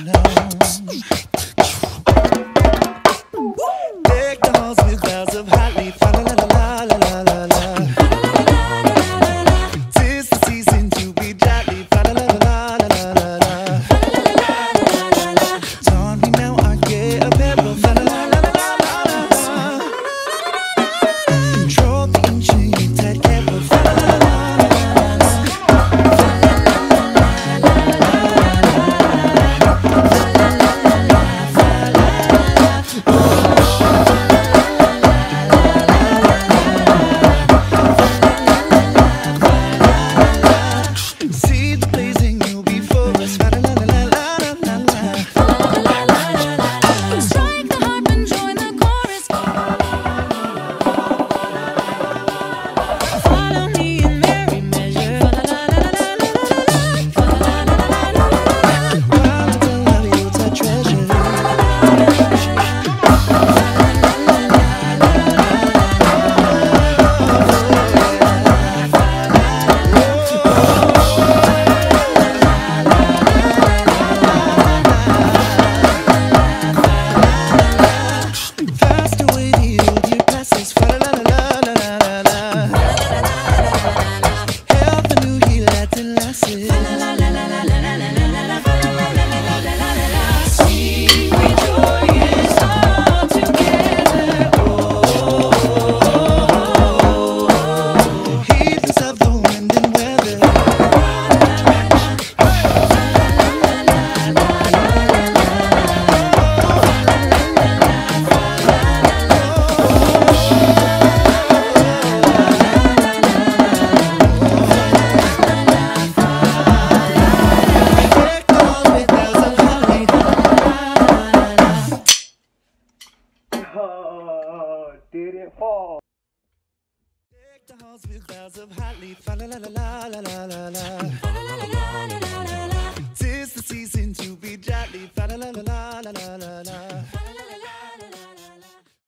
no. Deck dolls with bells of holly, fa la la la. passer. of hot leaf. Tis the season